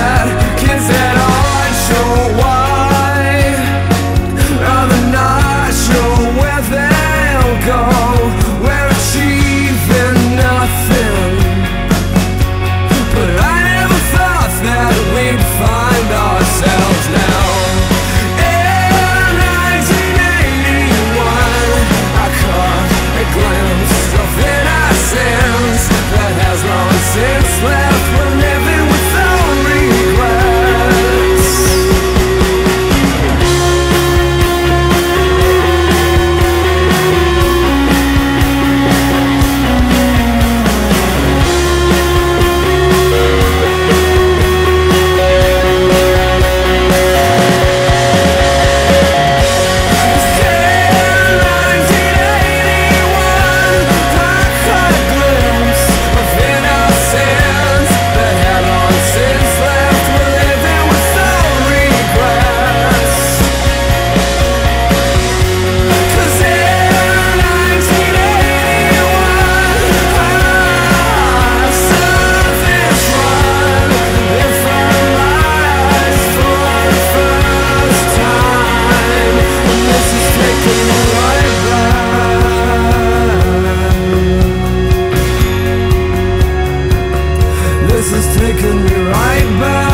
that. this is taking me right back.